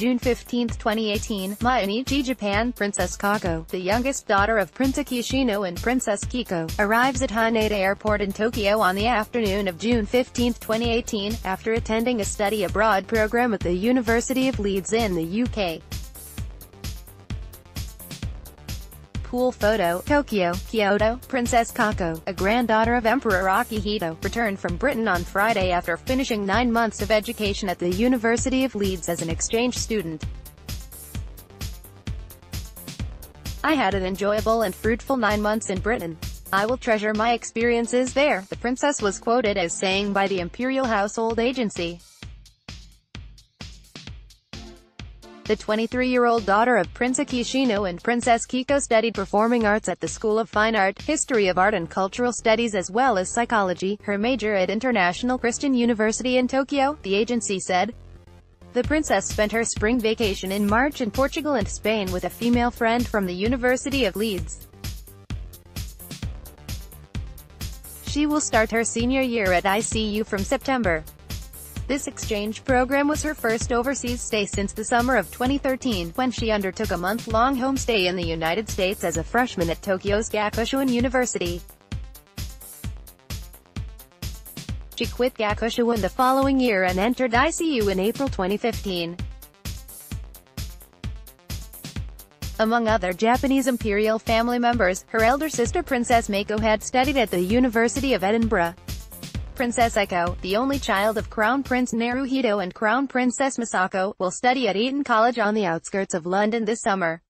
June 15, 2018, Mainichi, Japan, Princess Kako, the youngest daughter of Prince Akishino and Princess Kiko, arrives at Haneda Airport in Tokyo on the afternoon of June 15, 2018, after attending a study abroad program at the University of Leeds in the UK. Pool photo, Tokyo, Kyodo, Princess Kako, a granddaughter of Emperor Akihito, returned from Britain on Friday after finishing nine months of education at the University of Leeds as an exchange student. I had an enjoyable and fruitful nine months in Britain. I will treasure my experiences there, the princess was quoted as saying by the Imperial Household Agency. The 23-year-old daughter of Prince Akishino and Princess Kiko studied performing arts at the School of Fine Art, History of Art and Cultural Studies as well as psychology, her major at International Christian University in Tokyo, the agency said. The princess spent her spring vacation in March in Portugal and Spain with a female friend from the University of Leeds. She will start her senior year at ICU from September. This exchange program was her first overseas stay since the summer of 2013, when she undertook a month-long homestay in the United States as a freshman at Tokyo's Gakushuin University. She quit Gakushuin the following year and entered ICU in April 2015. Among other Japanese imperial family members, her elder sister Princess Mako had studied at the University of Edinburgh. Princess Aiko, the only child of Crown Prince Naruhito and Crown Princess Masako, will study at Eton College on the outskirts of London this summer.